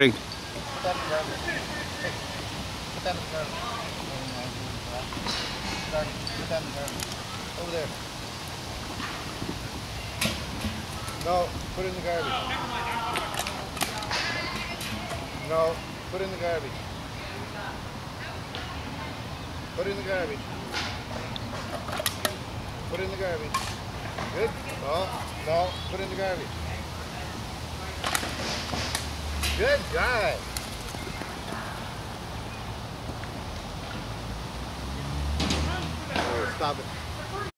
Hey. Over there. No, put in the garbage. No, put in the garbage. Put in the garbage. Put in the garbage. Good. No, no, put in the garbage. Good. Oh, stop it.